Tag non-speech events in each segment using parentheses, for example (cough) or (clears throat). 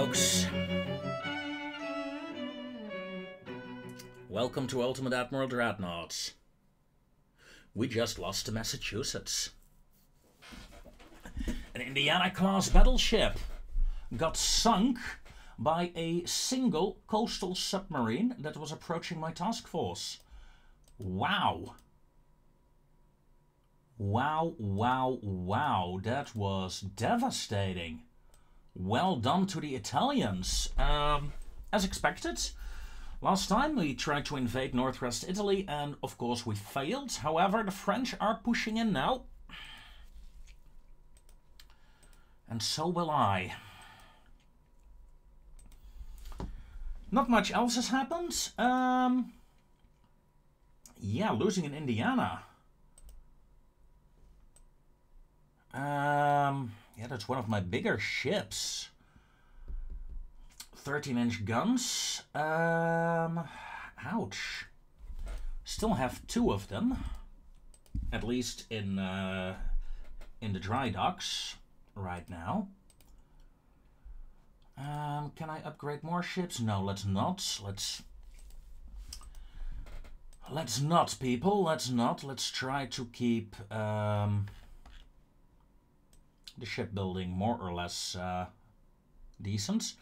Folks. Welcome to Ultimate Admiral Dreadnoughts. We just lost to Massachusetts. An Indiana class battleship got sunk by a single coastal submarine that was approaching my task force. Wow. Wow, wow, wow. That was devastating. Well done to the Italians. Um, as expected, last time we tried to invade northwest Italy and of course we failed. However, the French are pushing in now. And so will I. Not much else has happened. Um, yeah, losing in Indiana. Um, yeah, that's one of my bigger ships. 13 inch guns. Um, ouch. Still have two of them. At least in, uh, in the dry docks right now. Um, can I upgrade more ships? No, let's not. Let's... Let's not, people. Let's not. Let's try to keep um, the shipbuilding more or less uh, decent.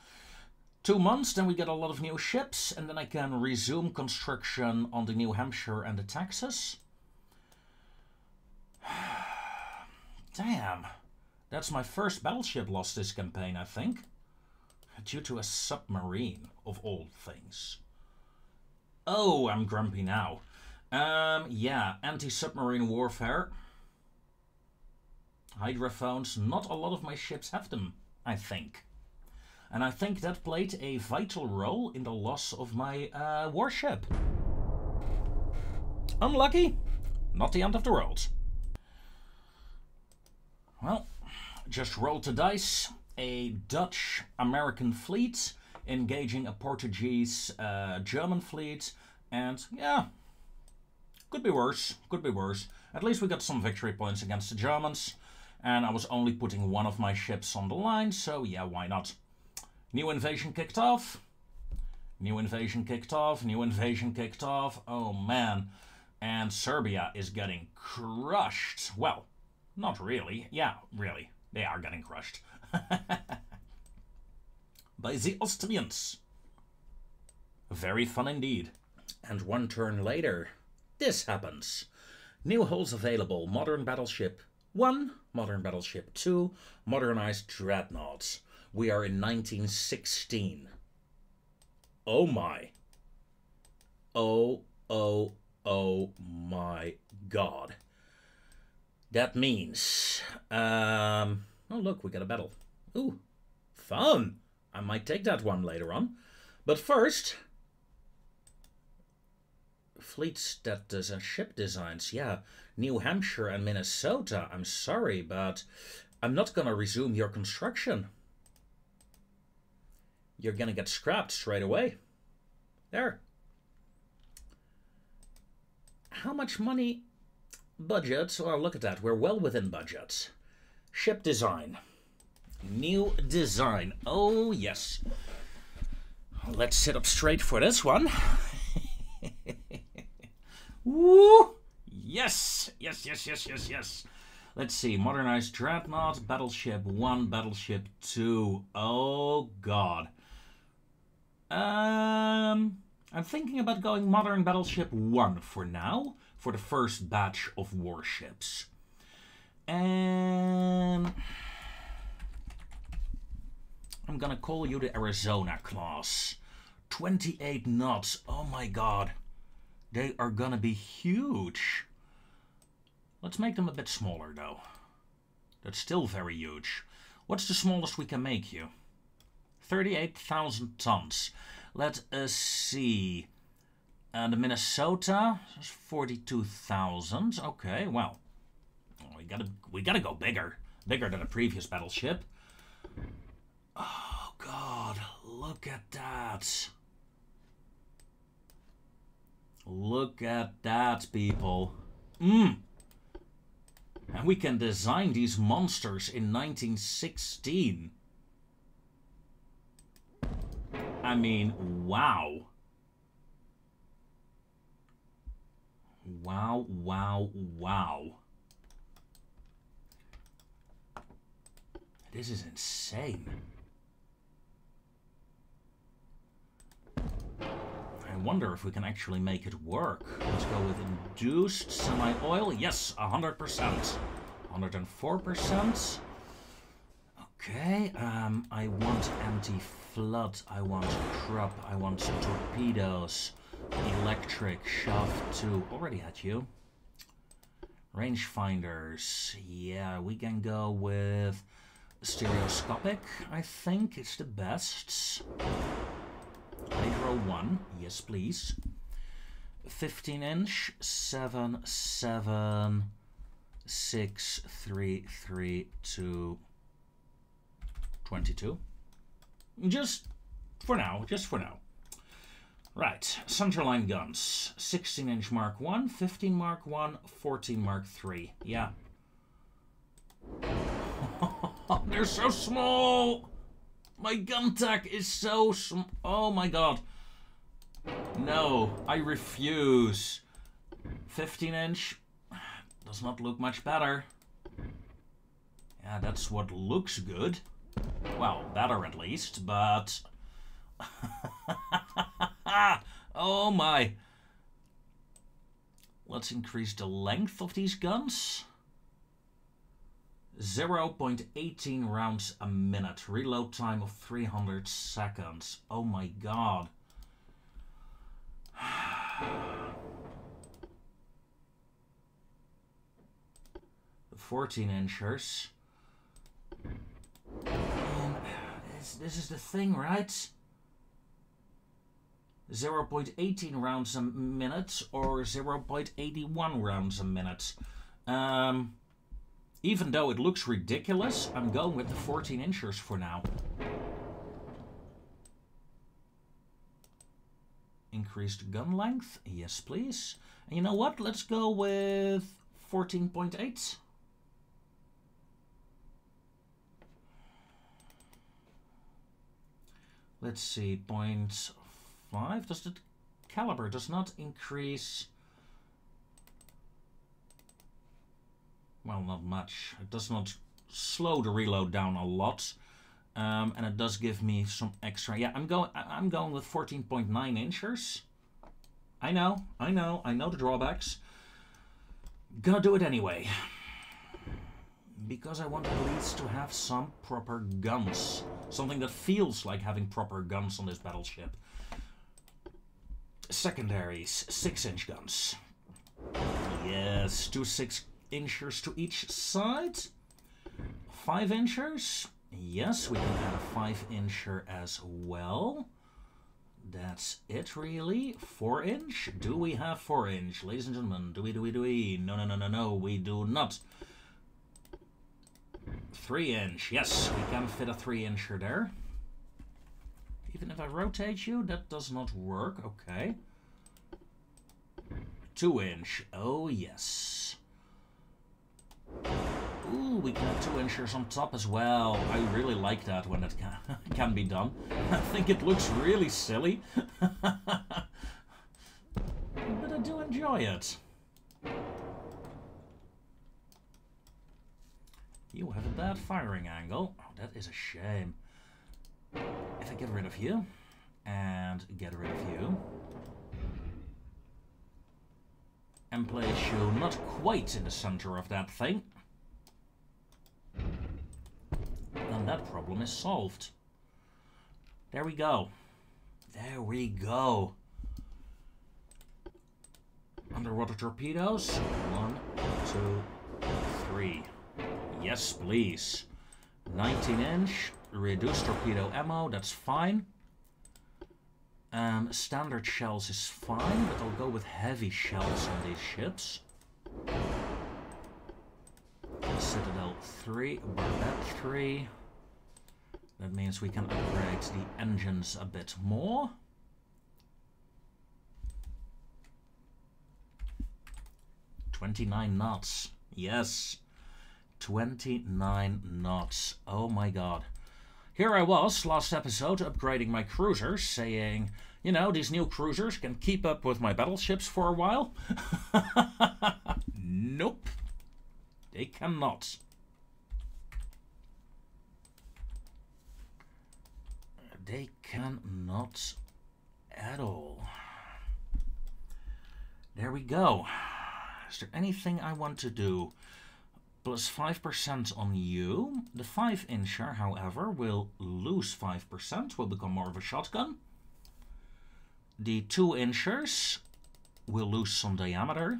Two months, then we get a lot of new ships, and then I can resume construction on the New Hampshire and the Texas. (sighs) Damn. That's my first battleship lost this campaign, I think due to a submarine, of all things. Oh, I'm grumpy now. Um, yeah, anti-submarine warfare. Hydrophones, not a lot of my ships have them, I think. And I think that played a vital role in the loss of my uh, warship. Unlucky, not the end of the world. Well, just roll the dice a Dutch American fleet engaging a Portuguese uh, German fleet, and yeah, could be worse, could be worse. At least we got some victory points against the Germans, and I was only putting one of my ships on the line, so yeah, why not? New invasion kicked off. New invasion kicked off. New invasion kicked off. Oh man. And Serbia is getting crushed. Well, not really. Yeah, really. They are getting crushed. (laughs) by the Austrians. Very fun indeed. And one turn later, this happens. New hulls available, modern battleship 1, modern battleship 2, modernized dreadnoughts. We are in 1916. Oh my. Oh, oh, oh my god. That means, um, oh look, we got a battle. Ooh, fun! I might take that one later on. But first, fleet status and ship designs. Yeah, New Hampshire and Minnesota. I'm sorry, but I'm not gonna resume your construction. You're gonna get scrapped straight away. There. How much money? Budget. Well, look at that. We're well within budget. Ship design. New design. Oh, yes. Let's sit up straight for this one. (laughs) Woo! Yes! Yes, yes, yes, yes, yes. Let's see. Modernized Dreadnought, Battleship 1, Battleship 2. Oh, God. Um, I'm thinking about going Modern Battleship 1 for now, for the first batch of warships. And... I'm gonna call you the Arizona class. 28 knots. Oh my god. They are gonna be huge. Let's make them a bit smaller though. That's still very huge. What's the smallest we can make you? 38,000 tons. Let us see. And the Minnesota is 42,000. Okay, well, we gotta we gotta go bigger, bigger than a previous battleship. Oh, God. Look at that. Look at that, people. Mmm. And we can design these monsters in 1916. I mean, wow. Wow, wow, wow. This is insane. I wonder if we can actually make it work. Let's go with induced semi-oil. Yes, 100%. 104%. Okay, um, I want anti-flood, I want Krupp, I want torpedoes, electric, shaft 2, already had you. Rangefinders, yeah, we can go with stereoscopic, I think, it's the best. Hydro 1, yes please. 15 inch, 7, 7, 6, 3, 3, 2, 22. Just for now, just for now. Right, centerline guns. 16 inch Mark 1, 15 Mark 1, 14 Mark 3. Yeah. (laughs) They're so small! My gun tack is so sm- Oh my god. No, I refuse. 15 inch does not look much better. Yeah, that's what looks good. Well, better at least, but... (laughs) oh my. Let's increase the length of these guns. 0.18 rounds a minute. Reload time of 300 seconds. Oh my god. The 14 inchers. Um, this, this is the thing, right? 0.18 rounds a minute or 0.81 rounds a minute. Um, even though it looks ridiculous, I'm going with the 14 inchers for now. Increased gun length, yes please. And you know what, let's go with 14.8. Let's see, point five. Does the caliber does not increase? Well, not much. It does not slow the reload down a lot, um, and it does give me some extra. Yeah, I'm going. I'm going with 14.9 inchers. I know, I know, I know the drawbacks. Gonna do it anyway. Because I want at least to have some proper guns. Something that feels like having proper guns on this battleship. Secondaries, 6-inch guns. Yes, two 6-inchers to each side. 5-inchers. Yes, we can add a 5-incher as well. That's it, really. 4-inch? Do we have 4-inch? Ladies and gentlemen, do we, do we, do we? No, no, no, no, no, we do not. 3 inch. Yes, we can fit a 3 incher there. Even if I rotate you, that does not work. Okay. 2 inch. Oh, yes. Ooh, we have 2 inchers on top as well. I really like that when it can, (laughs) can be done. (laughs) I think it looks really silly. (laughs) but I do enjoy it. You have a bad firing angle. Oh, that is a shame. If I get rid of you, and get rid of you, and place you not quite in the center of that thing, then that problem is solved. There we go. There we go. Underwater torpedoes. One, two, three. Yes, please. 19 inch, reduced torpedo ammo, that's fine. Um, standard shells is fine, but I'll go with heavy shells on these ships. Citadel 3, Barbette 3. That means we can upgrade the engines a bit more. Twenty-nine knots. Yes. 29 knots. Oh my god. here I was last episode upgrading my cruisers, saying, you know, these new cruisers can keep up with my battleships for a while. (laughs) nope. They cannot. They cannot at all. There we go. Is there anything I want to do? Plus 5% on you. The 5 incher, however, will lose 5%, will become more of a shotgun. The 2 inchers will lose some diameter.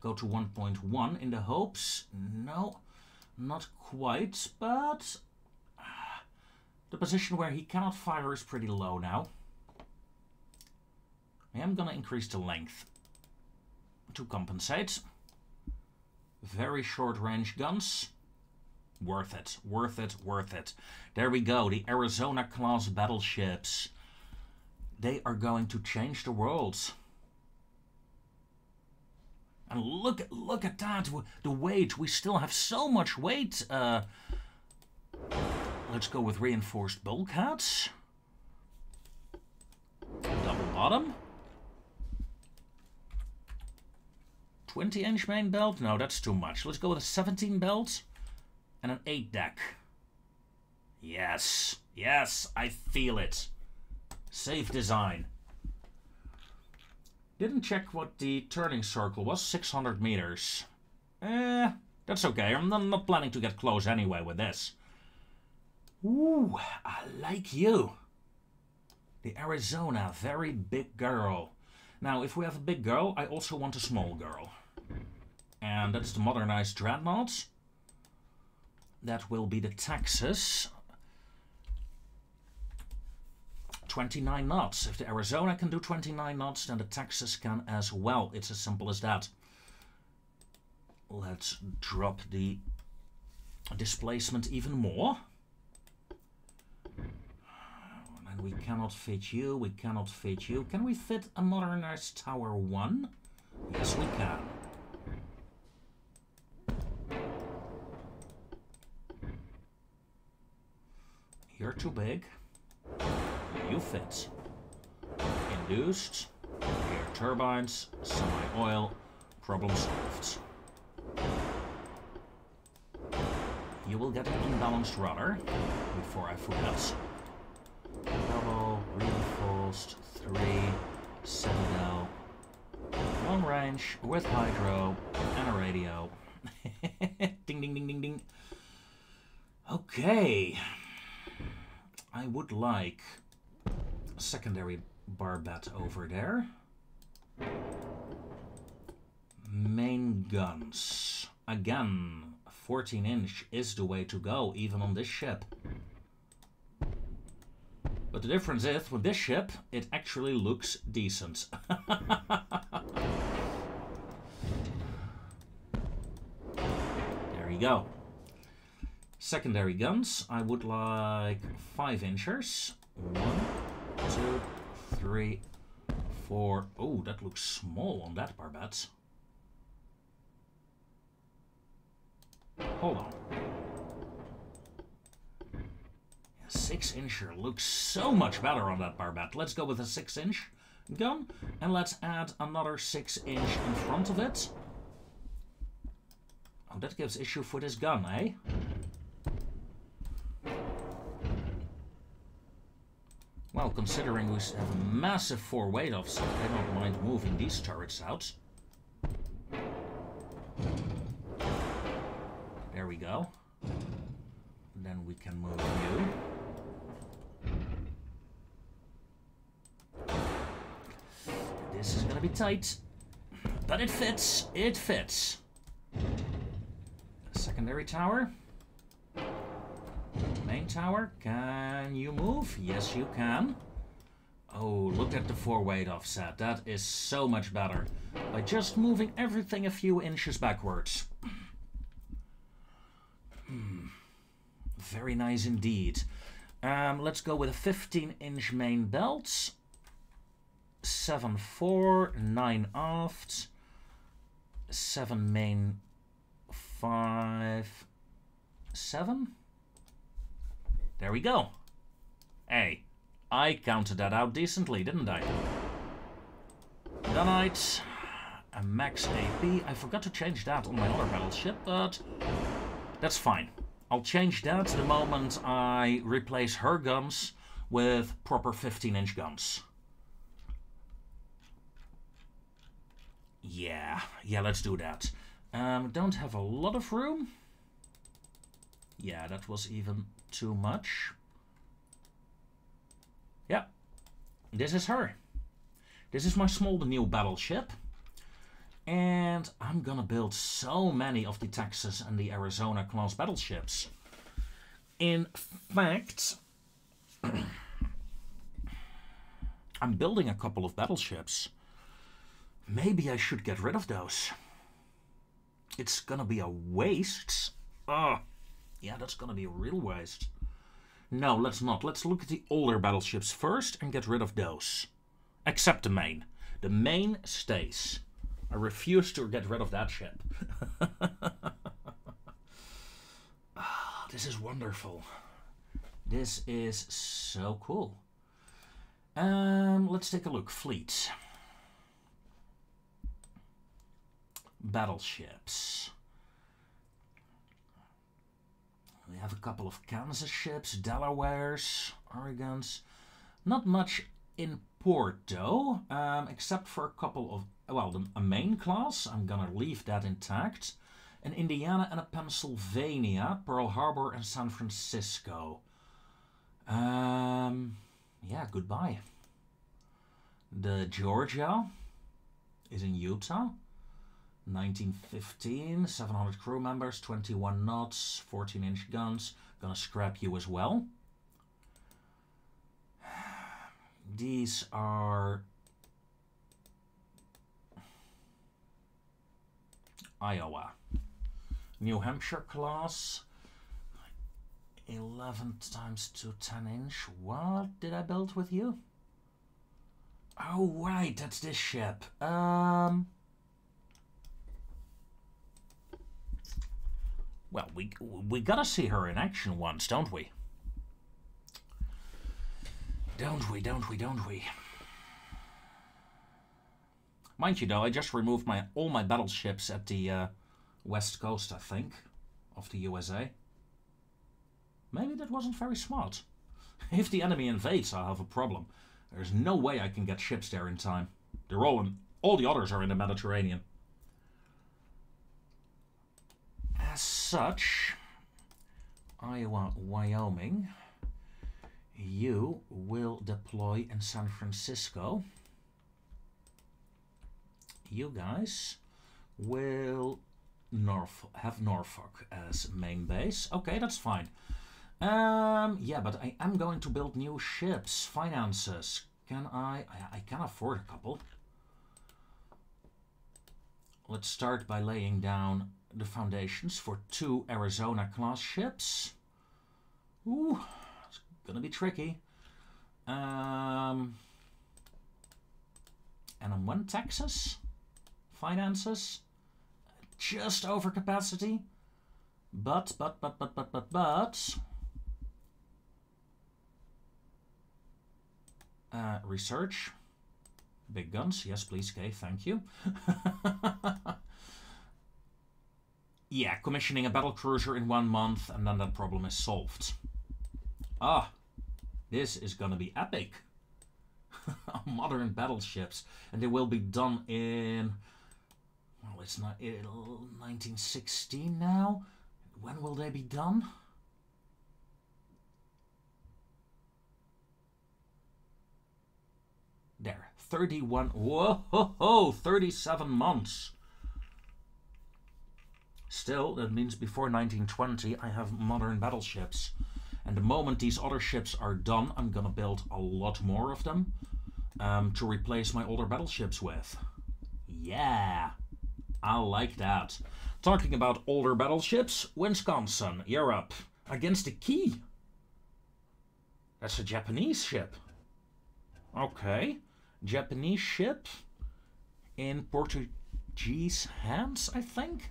Go to 1.1 in the hopes. No, not quite, but the position where he cannot fire is pretty low now. I am going to increase the length to compensate. Very short range guns. Worth it, worth it, worth it. There we go, the Arizona class battleships. They are going to change the world. And look at look at that, the weight. We still have so much weight. Uh, let's go with reinforced bulkheads. Double bottom. 20 inch main belt? No, that's too much. Let's go with a 17 belt and an 8 deck. Yes, yes, I feel it. Safe design. Didn't check what the turning circle was, 600 meters. Eh, that's okay. I'm not, not planning to get close anyway with this. Ooh, I like you. The Arizona, very big girl. Now, if we have a big girl, I also want a small girl and that's the modernized dreadnought. That will be the Texas. 29 knots. If the Arizona can do 29 knots, then the Texas can as well. It's as simple as that. Let's drop the displacement even more. And we cannot fit you, we cannot fit you. Can we fit a modernized tower 1? Yes, we can. You're too big. You fit. Induced. Air turbines. Semi-oil. Problem solved. You will get an unbalanced rudder before I forget. With hydro and a radio. (laughs) ding, ding, ding, ding, ding. Okay. I would like a secondary barbette over there. Main guns. Again, 14 inch is the way to go, even on this ship. But the difference is, with this ship, it actually looks decent. (laughs) go. Secondary guns, I would like 5 inchers. One, two, three, four. Oh, that looks small on that barbette. Hold on. 6 incher looks so much better on that barbette. Let's go with a 6 inch gun and let's add another 6 inch in front of it. Oh, that gives issue for this gun, eh? Well, considering we have a massive four weight offset, I don't mind moving these turrets out. There we go. then we can move you. This is gonna be tight. But it fits. It fits. Secondary tower. Main tower, can you move? Yes, you can. Oh, look at the four-weight offset. That is so much better. By just moving everything a few inches backwards. Hmm. Very nice indeed. Um, let's go with a 15-inch main belt. 7 4, 9 aft. 7 main, 5, 7. There we go. Hey, I counted that out decently, didn't I? Gunite, a max AP. I forgot to change that on my other battleship, but that's fine. I'll change that the moment I replace her guns with proper 15-inch guns. Yeah, yeah, let's do that. Um, don't have a lot of room. Yeah, that was even too much. Yeah, this is her. This is my small new battleship. And I'm gonna build so many of the Texas and the Arizona class battleships. In fact, (clears throat) I'm building a couple of battleships. Maybe I should get rid of those. It's gonna be a waste. Oh, yeah, that's gonna be a real waste. No, let's not. Let's look at the older battleships first and get rid of those. Except the Maine. The Maine stays. I refuse to get rid of that ship. oh, (laughs) this is wonderful. This is so cool. Um, let's take a look. Fleet. Battleships. We have a couple of Kansas ships, Delawares, Oregons. Not much in port though, um, except for a couple of, well, the, a Maine class, I'm gonna leave that intact. An Indiana and a Pennsylvania, Pearl Harbor and San Francisco. Um, yeah, goodbye. The Georgia is in Utah. 1915, 700 crew members, 21 knots, 14 inch guns. Gonna scrap you as well. (sighs) These are Iowa. New Hampshire class. 11 times to 10 inch. What did I build with you? Oh, right, that's this ship. Um... Well, we we gotta see her in action once, don't we? Don't we, don't we, don't we? Mind you, though, I just removed my all my battleships at the uh, west coast, I think, of the USA. Maybe that wasn't very smart. (laughs) If the enemy invades, I'll have a problem. There's no way I can get ships there in time. They're all in, all the others are in the Mediterranean. As such, Iowa, Wyoming, you will deploy in San Francisco. You guys will North have Norfolk as main base. Okay, that's fine. Um, yeah, but I am going to build new ships. Finances. Can I? I, I can afford a couple. Let's start by laying down the foundations for two Arizona class ships. Ooh, it's gonna be tricky. Um, and on one Texas finances just over capacity. But, but, but, but, but, but, but. Uh, research. Big guns. Yes, please, Kay. Thank you. (laughs) Yeah, commissioning a battle cruiser in one month and then that problem is solved. Ah, this is gonna be epic. (laughs) Modern battleships. And they will be done in... Well, it's not... 1916 now? When will they be done? There, 31... Whoa, 37 months. Still, that means before 1920 I have modern battleships. And the moment these other ships are done, I'm gonna build a lot more of them um, to replace my older battleships with. Yeah, I like that. Talking about older battleships, Wisconsin, up. Against the Kii. That's a Japanese ship. Okay. Japanese ship in Portuguese hands, I think.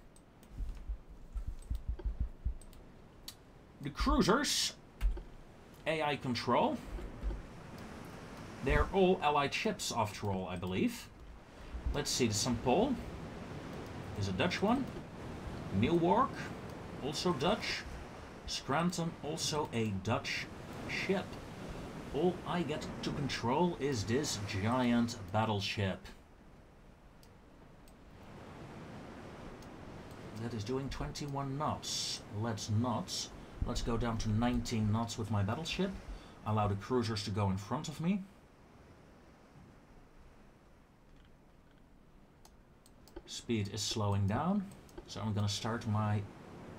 The cruisers AI control. They're all allied ships, after all, I believe. Let's see, the St. Paul is a Dutch one. Milwaukee, also Dutch. Scranton, also a Dutch ship. All I get to control is this giant battleship. That is doing 21 knots. Let's not. Let's go down to 19 knots with my battleship. Allow the cruisers to go in front of me. Speed is slowing down. So I'm gonna start my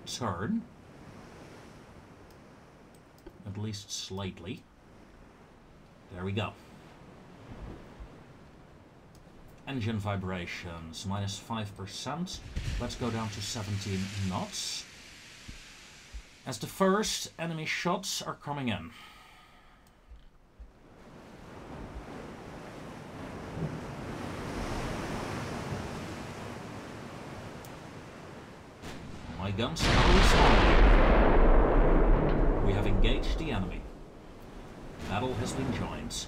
turn. At least slightly. There we go. Engine vibrations, minus 5%. Let's go down to 17 knots. As the first enemy shots are coming in. My guns are responding. We have engaged the enemy. Battle has been joined.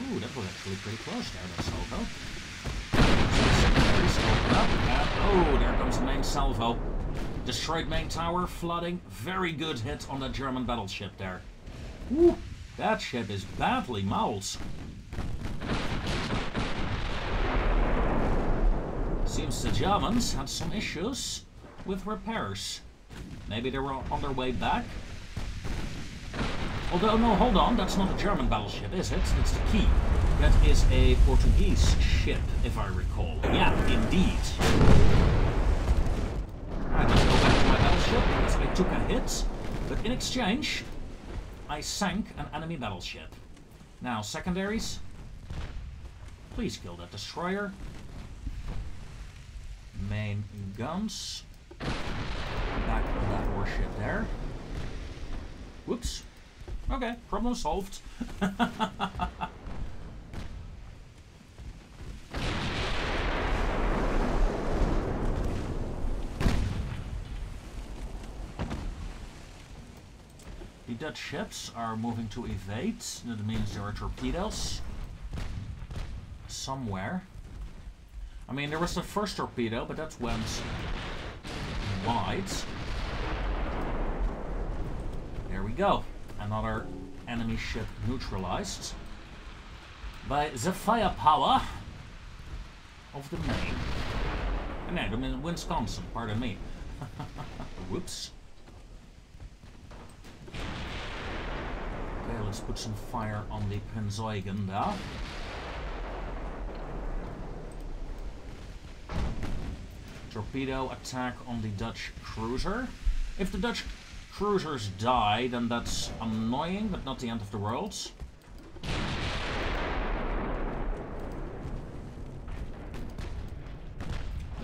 Ooh, that was actually pretty close there, that salvo. And, oh, there comes the main salvo. Destroyed main tower, flooding. Very good hit on the German battleship there. Ooh, that ship is badly mauled. Seems the Germans had some issues with repairs. Maybe they were on their way back? Although, no, hold on, that's not a German battleship, is it? It's the Kii. That is a Portuguese ship, if I recall. Yeah, indeed. Battleship because I took a hit, but in exchange, I sank an enemy battleship. Now, secondaries. Please kill that destroyer. Main guns. Back on that warship there. Whoops. Okay, problem solved. (laughs) Dutch ships are moving to evade. That means there are torpedoes. Somewhere. I mean, there was the first torpedo, but that went wide. There we go. Another enemy ship neutralized by the firepower of the Maine. No, mean Wisconsin, pardon me. (laughs) Whoops. Okay, let's put some fire on the Prinz Eugen there. Torpedo attack on the Dutch cruiser. If the Dutch cruisers die, then that's annoying, but not the end of the world.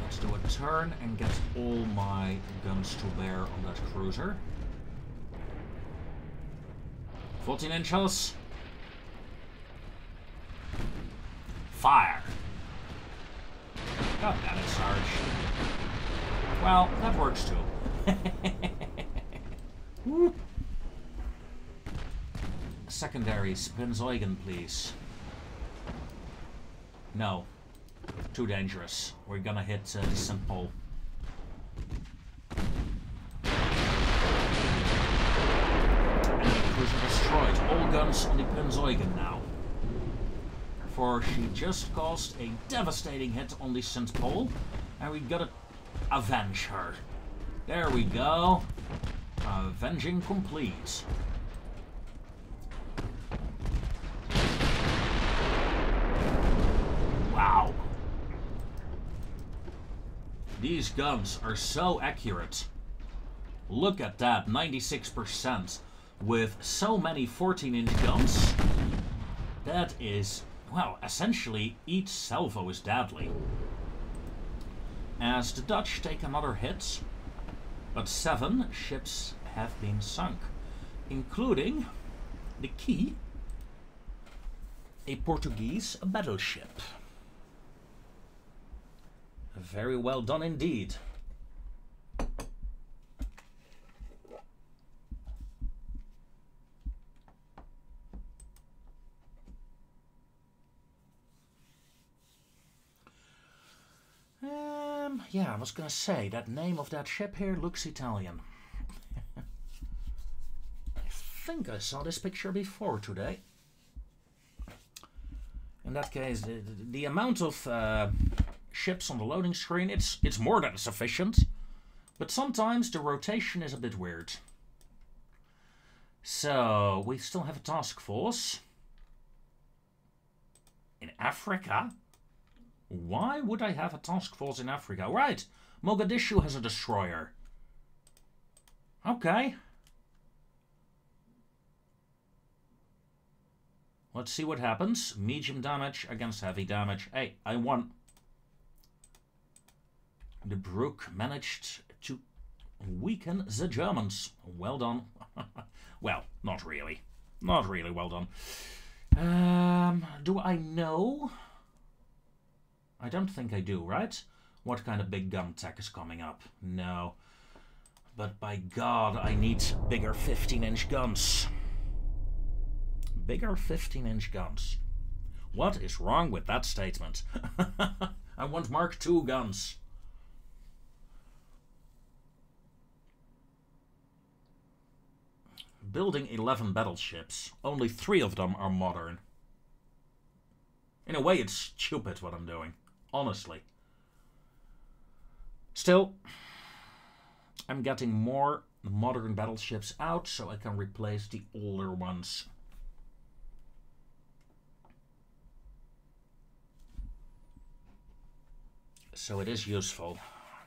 Let's do a turn and get all my guns to bear on that cruiser. 14 inches. Fire. God damn it, Sarge. Well, that works too. (laughs) Secondaries, Prinz Eugen, please. No. Too dangerous. We're gonna hit uh, St. Paul. Enemy cruiser destroyed. On the Prinz Eugen now. For she just caused a devastating hit on the St. Paul. And we gotta avenge her. There we go. Avenging complete. Wow. These guns are so accurate. Look at that, 96% with so many 14-inch guns. That is, well, essentially each salvo is deadly. As the Dutch take another hit, but seven ships have been sunk, including the Kii, a Portuguese battleship. Very well done indeed. yeah, I was gonna say, that name of that ship here looks Italian. (laughs) I think I saw this picture before today. In that case, the, the amount of uh, ships on the loading screen, it's, it's more than sufficient. But sometimes the rotation is a bit weird. So, we still have a task force. In Africa? Why would I have a task force in Africa? Right, Mogadishu has a destroyer. Okay. Let's see what happens. Medium damage against heavy damage. Hey, I won. The Brook managed to weaken the Germans. Well done. (laughs) well, not really. Not really well done. Um, do I know? I don't think I do, right? What kind of big gun tech is coming up? No. But by God, I need bigger 15-inch guns. Bigger 15-inch guns. What is wrong with that statement? (laughs) I want Mark II guns. Building 11 battleships. Only three of them are modern. In a way, it's stupid what I'm doing honestly. Still, I'm getting more modern battleships out so I can replace the older ones. So it is useful.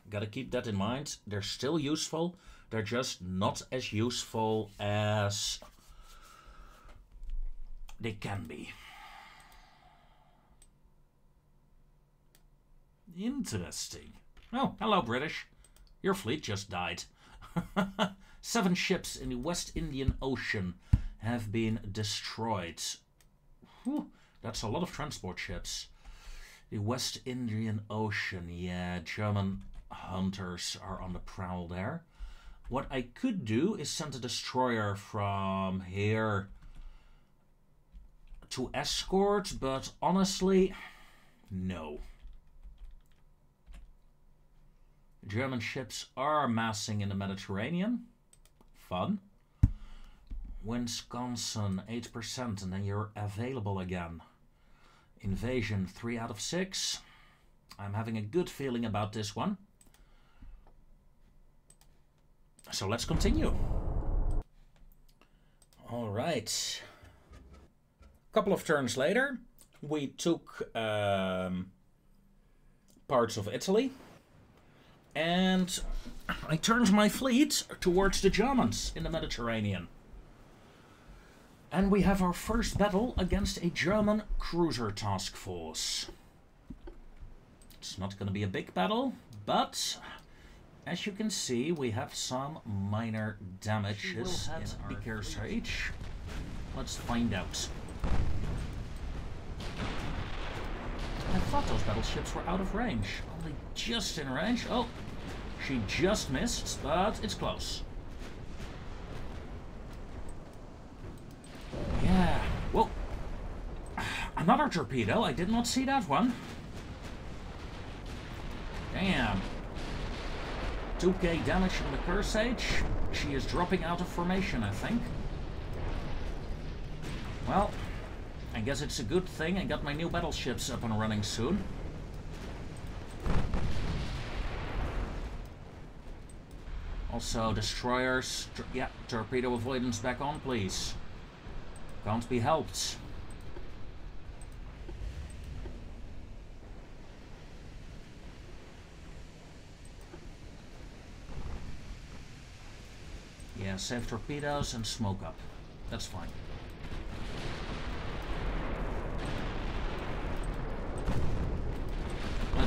Gotta keep that in mind. They're still useful. They're just not as useful as they can be. Interesting. Oh, hello, British. Your fleet just died. (laughs) Seven ships in the West Indian Ocean have been destroyed. Whew, that's a lot of transport ships. The West Indian Ocean, yeah, German hunters are on the prowl there. What I could do is send a destroyer from here to escort, but honestly, no. German ships are massing in the Mediterranean. Fun. Wisconsin, 8%, and then you're available again. Invasion, 3 out of 6. I'm having a good feeling about this one. So let's continue. All right. A couple of turns later, we took um, parts of Italy and I turned my fleet towards the Germans in the Mediterranean. And we have our first battle against a German cruiser task force. It's not going to be a big battle, but as you can see, we have some minor damages in Kearsarge. Let's find out. I thought those battleships were out of range. Only just in range. Oh, she just missed, but it's close. Yeah. Whoa. Another torpedo. I did not see that one. Damn. 2k damage from the Kearsarge. She is dropping out of formation, I think. Well, I guess it's a good thing I got my new battleships up and running soon. Also, destroyers, yeah, torpedo avoidance back on, please. Can't be helped. Yeah, save torpedoes and smoke up. That's fine.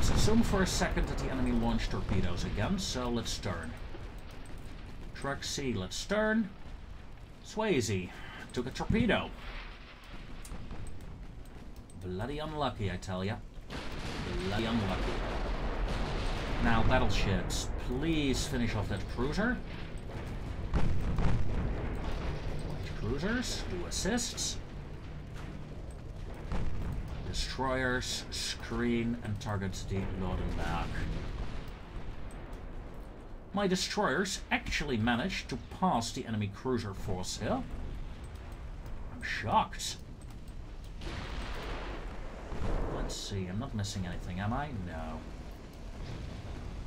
Let's assume for a second that the enemy launched torpedoes again, so let's turn. Truck C, let's stern. Swayze took a torpedo. Bloody unlucky, I tell ya. Bloody unlucky. Now, battleships, please finish off that cruiser. White cruisers, do assists. Destroyers, screen, and target the Nordenberg. My destroyers actually managed to pass the enemy cruiser force here. I'm shocked. Let's see, I'm not missing anything, am I? No.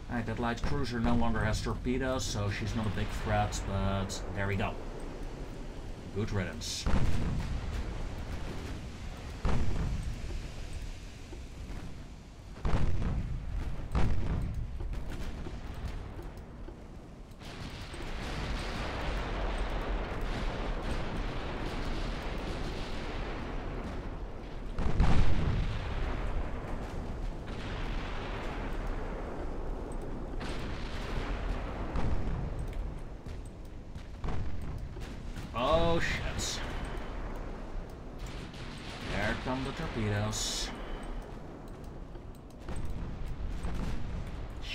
Alright, that light cruiser no longer has torpedoes, so she's not a big threat, but there we go. Good riddance.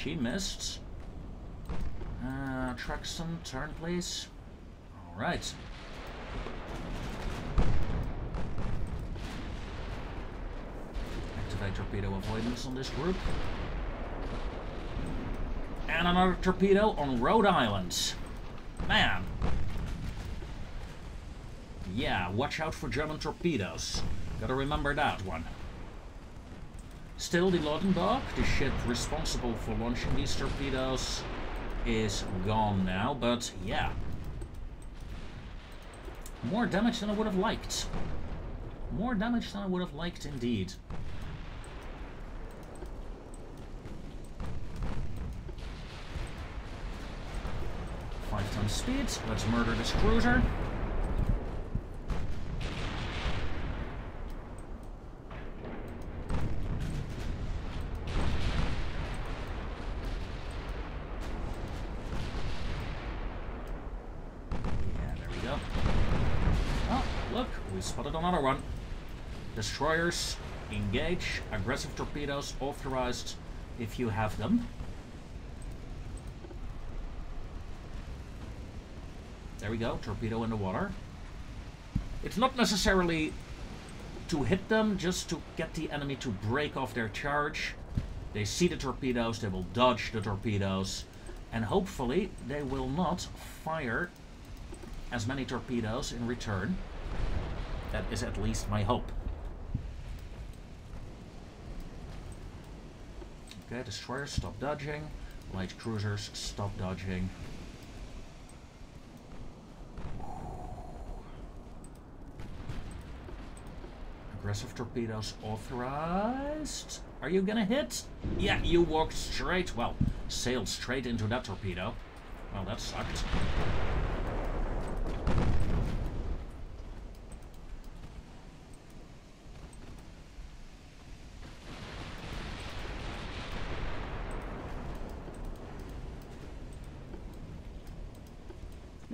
She missed. Uh, Truxton, turn please. Alright. Activate torpedo avoidance on this group. And another torpedo on Rhode Island. Man. Yeah, watch out for German torpedoes. Gotta remember that one. Still, the Lodenbach, the ship responsible for launching these torpedoes, is gone now, but yeah. More damage than I would have liked. More damage than I would have liked indeed. Five times speed, let's murder this cruiser. Another one. Destroyers, engage. Aggressive torpedoes authorized if you have them. There we go, torpedo in the water. It's not necessarily to hit them, just to get the enemy to break off their charge. They see the torpedoes, they will dodge the torpedoes, and hopefully they will not fire as many torpedoes in return. That is at least my hope. Okay, destroyers, stop dodging. Light cruisers, stop dodging. Aggressive torpedoes authorized. Are you gonna hit? Yeah, you walked straight, well, sailed straight into that torpedo. Well, that sucked.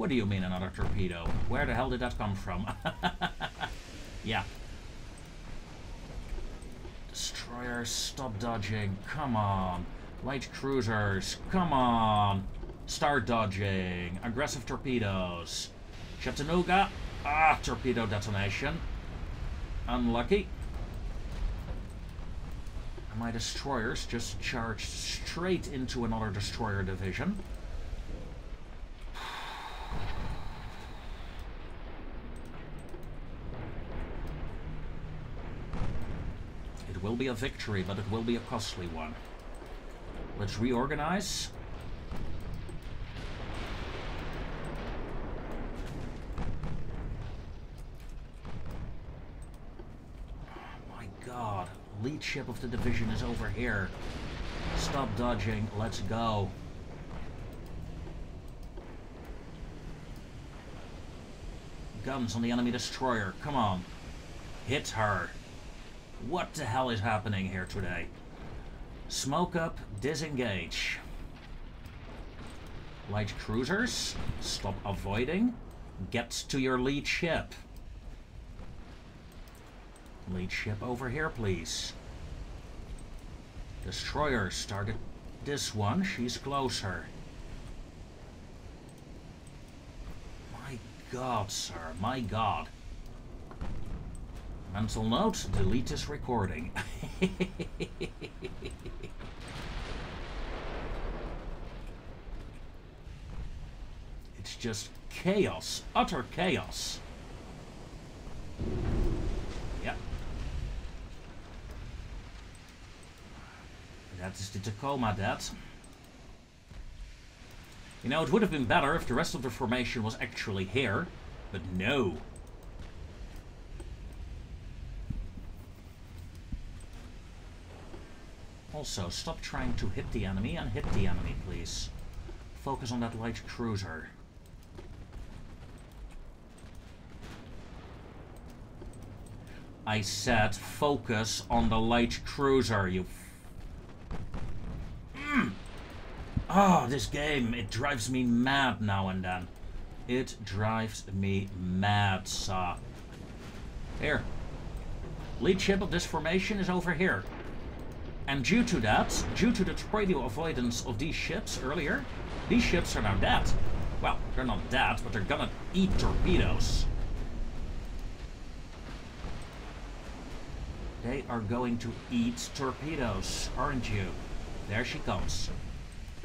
Do you mean another torpedo? Where the hell did that come from? (laughs) yeah. Destroyers, stop dodging. Come on. Light cruisers, come on. Start dodging. Aggressive torpedoes. Chattanooga. Ah, torpedo detonation. Unlucky. My destroyers just charged straight into another destroyer division. will be a victory, but it will be a costly one. Let's reorganize. Oh my god. Lead ship of the division is over here. Stop dodging. Let's go. Guns on the enemy destroyer. Come on. Hit her. What the hell is happening here today? Smoke up, disengage. Light cruisers, stop avoiding. Get to your lead ship. Lead ship over here, please. Destroyers, target this one. She's closer. My god, sir. My god. Mental note, delete this recording. (laughs) It's just chaos. Utter chaos. Yeah. That is the Tacoma, that. You know, it would have been better if the rest of the formation was actually here, but no. Also, stop trying to hit the enemy and hit the enemy, please. Focus on that light cruiser. I said focus on the light cruiser, you... Mm. Oh, this game, it drives me mad now and then. It drives me mad, sir. Here. Lead ship of this formation is over here. And due to that, due to the torpedo avoidance of these ships earlier, these ships are now dead. Well, they're not dead, but they're gonna eat torpedoes. They are going to eat torpedoes, aren't you? There she comes.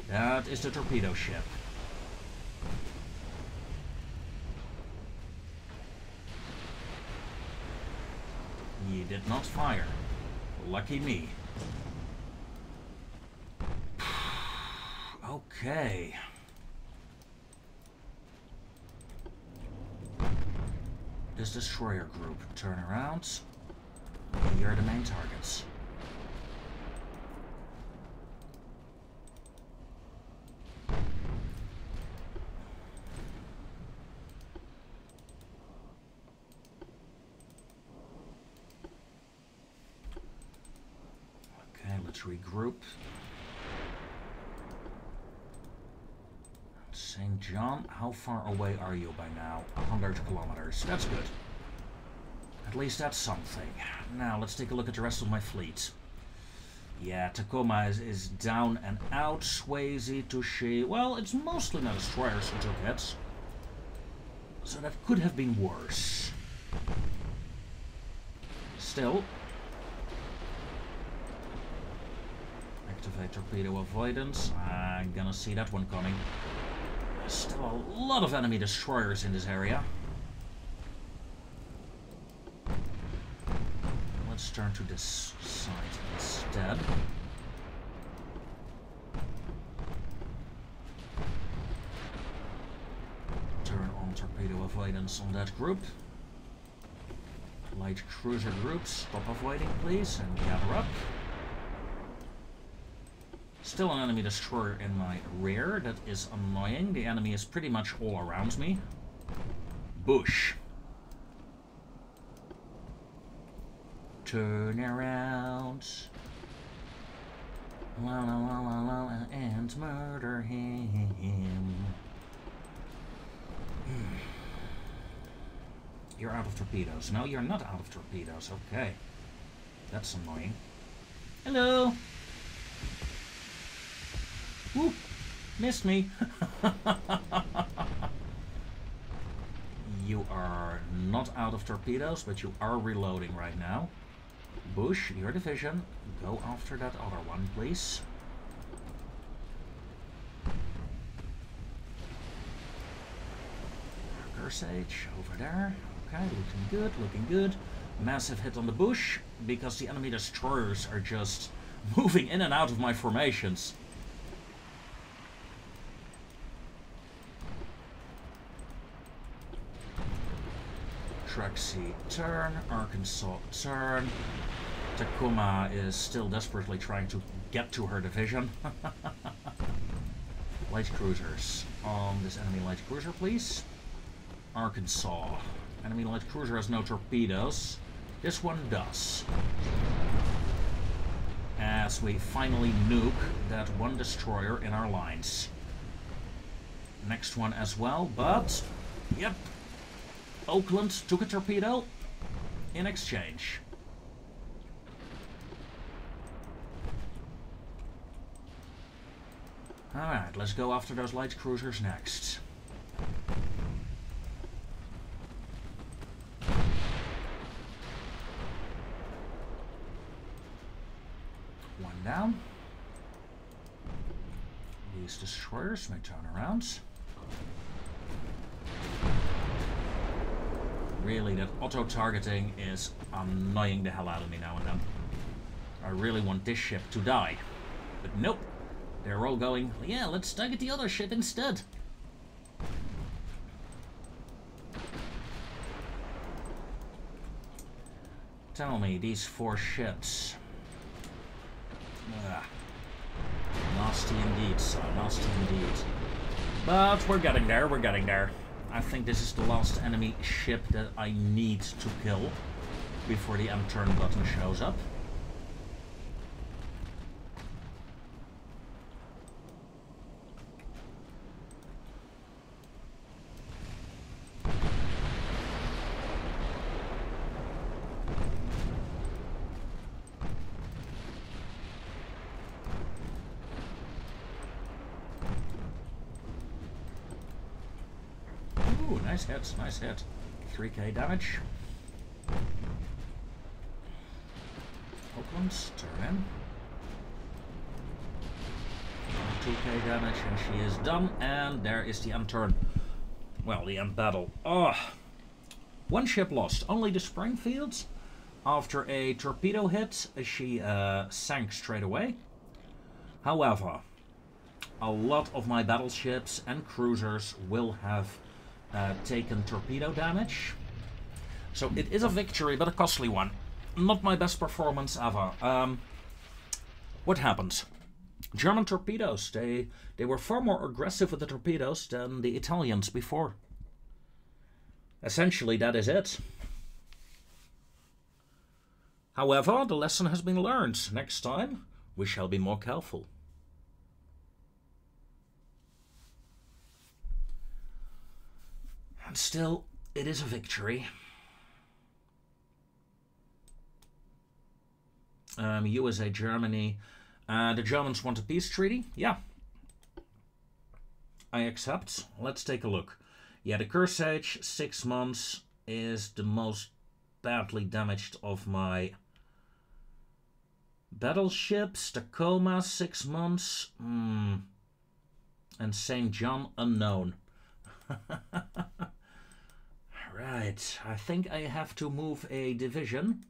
That is the torpedo ship. Ye did not fire. Lucky me. Okay. This destroyer group. Turn around. You're the main targets. Okay, let's regroup. St. John, how far away are you by now? 100 kilometers. That's good. At least that's something. Now, let's take a look at the rest of my fleet. Yeah, Tacoma is, is down and out. Swayze, Touche. Well, it's mostly my destroyers who took hits. So that could have been worse. Still. Activate torpedo avoidance. I'm gonna see that one coming. Still a lot of enemy destroyers in this area. Let's turn to this side instead. Turn on torpedo avoidance on that group. Light cruiser groups, stop avoiding please and gather up. Still an enemy destroyer in my rear. That is annoying. The enemy is pretty much all around me. Bush. Turn around. La la la la la and murder him. (sighs) You're out of torpedoes. No, you're not out of torpedoes. Okay. That's annoying. Hello. Whoop! Missed me. you are not out of torpedoes, but you are reloading right now. Bush, your division, go after that other one, please. Sage over there. Okay, looking good, looking good. Massive hit on the bush, because the enemy destroyers are just (laughs) moving in and out of my formations. Trexie turn, Arkansas turn. Tacoma is still desperately trying to get to her division. (laughs) light cruisers. On this enemy light cruiser, please. Arkansas. Enemy light cruiser has no torpedoes. This one does. As we finally nuke that one destroyer in our lines. Next one as well, but... Yep, Oakland took a torpedo in exchange. Alright, let's go after those light cruisers next. One down. These destroyers may turn around. Really, that auto-targeting is annoying the hell out of me now and then. I really want this ship to die. But nope. They're all going, yeah, let's target the other ship instead. Tell me, these four ships. Ugh. Nasty indeed, so nasty indeed. But we're getting there, we're getting there. I think this is the last enemy ship that I need to kill before the M turn button shows up. Nice hit, nice hit. 3k damage. Oaklands, turn in. 2k damage and she is done. And there is the end turn. Well, the end battle. Oh, one ship lost. Only the Springfields. After a torpedo hit, she uh, sank straight away. However, a lot of my battleships and cruisers will have taken torpedo damage. So it is a victory, but a costly one. Not my best performance ever. Um, what happened? German torpedoes, they, they were far more aggressive with the torpedoes than the Italians before. Essentially, that is it. However, the lesson has been learned. Next time, we shall be more careful. Still, it is a victory. Um, USA, Germany. Uh, the Germans want a peace treaty? Yeah. I accept. Let's take a look. Yeah, the Kearsarge, six months, is the most badly damaged of my battleships. Tacoma, six months. Hmm. And St. John, unknown. (laughs) Right, I think I have to move a division.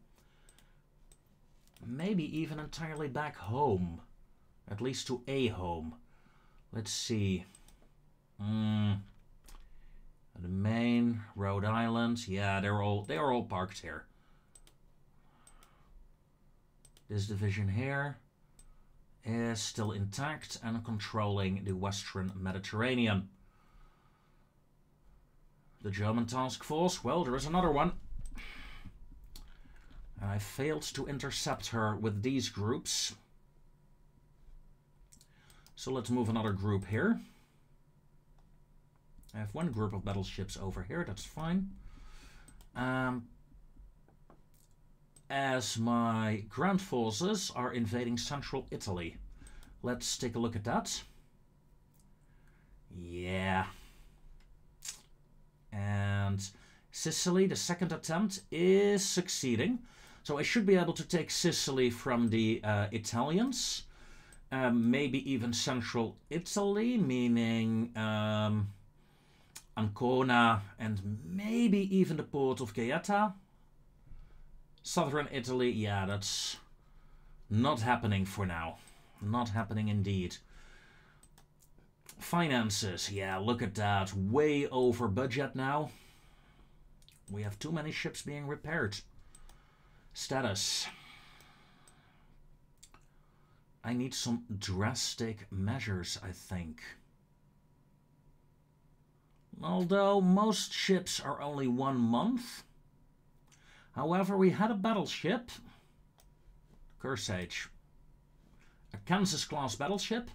Maybe even entirely back home. At least to a home. Let's see. Mm. The Maine, Rhode Island. Yeah, they're all they are all parked here. This division here is still intact and controlling the Western Mediterranean. The German task force? Well, there is another one. I failed to intercept her with these groups. So let's move another group here. I have one group of battleships over here, that's fine. Um, as my ground forces are invading central Italy. Let's take a look at that. Yeah. And Sicily, the second attempt, is succeeding. So I should be able to take Sicily from the uh, Italians. Um, maybe even central Italy, meaning um, Ancona and maybe even the port of Gaeta. Southern Italy, yeah, that's not happening for now. Not happening indeed. Finances, yeah, look at that. Way over budget now. We have too many ships being repaired. Status. I need some drastic measures, I think. Although most ships are only one month. However, we had a battleship. Kearsarge. A Kansas-class battleship.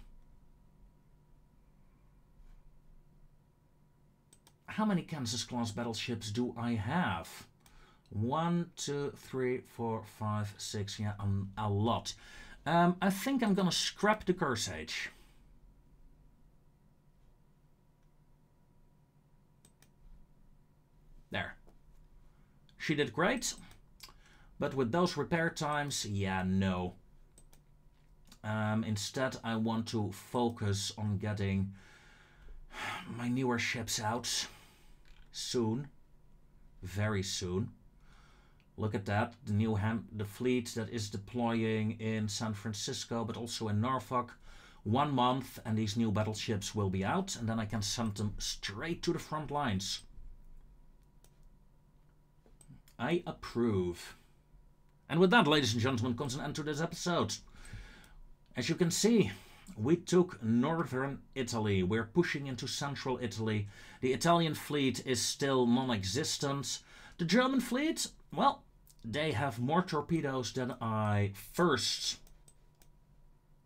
How many Kansas-class battleships do I have? One, two, three, four, five, six. Yeah, um, a lot. Um, I think I'm gonna scrap the Kearsarge. There. She did great. But with those repair times, yeah, no. Um, instead, I want to focus on getting my newer ships out soon. very soon. Look at that, the new ham the fleet that is deploying in San Francisco, but also in Norfolk. One month, and these new battleships will be out, and then I can send them straight to the front lines. I approve. And with that, ladies and gentlemen, comes an end to this episode. As you can see, we took northern Italy. We're pushing into central Italy. The Italian fleet is still non existent. The German fleet, well, they have more torpedoes than I first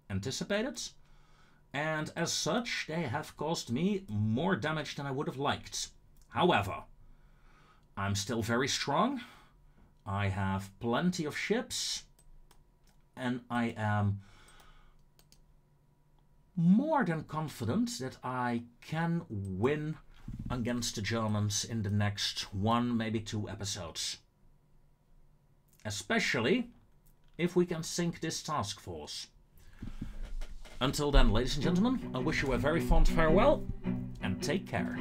anticipated. And as such, they have caused me more damage than I would have liked. However, I'm still very strong. I have plenty of ships. And I am more than confident that I can win against the Germans in the next one, maybe two episodes. Especially if we can sink this task force. Until then, ladies and gentlemen, I wish you a very fond farewell and take care.